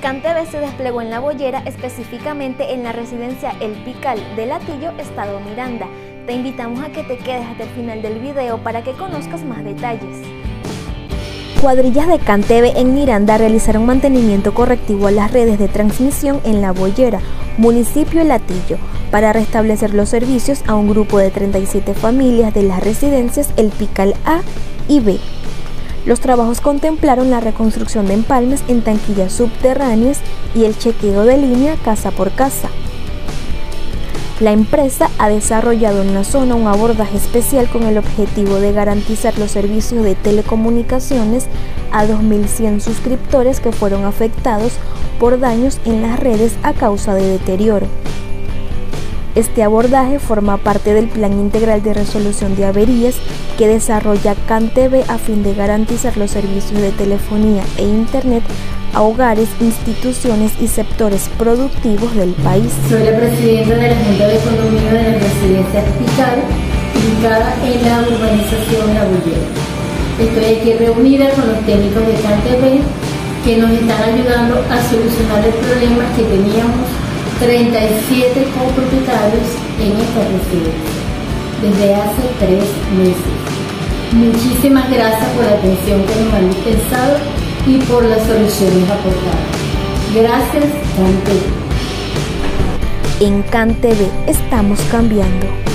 CanTV se desplegó en La Boyera, específicamente en la residencia El Pical de Latillo, Estado Miranda. Te invitamos a que te quedes hasta el final del video para que conozcas más detalles. Cuadrillas de CanTV en Miranda realizaron mantenimiento correctivo a las redes de transmisión en La Boyera, municipio Latillo, para restablecer los servicios a un grupo de 37 familias de las residencias El Pical A y B. Los trabajos contemplaron la reconstrucción de empalmes en tanquillas subterráneas y el chequeo de línea casa por casa. La empresa ha desarrollado en la zona un abordaje especial con el objetivo de garantizar los servicios de telecomunicaciones a 2.100 suscriptores que fueron afectados por daños en las redes a causa de deterioro. Este abordaje forma parte del Plan Integral de Resolución de Averías que desarrolla CanTV a fin de garantizar los servicios de telefonía e Internet a hogares, instituciones y sectores productivos del país. Soy la presidenta de la Junta de Economía de la Residencia Hospital, ubicada en la urbanización La Bullera. Estoy aquí reunida con los técnicos de CanTV que nos están ayudando a solucionar el problema que teníamos 37 copropietarios desde hace tres meses. Muchísimas gracias por la atención que nos han dispensado y por las soluciones aportadas. Gracias, CanTV. En CanTV estamos cambiando.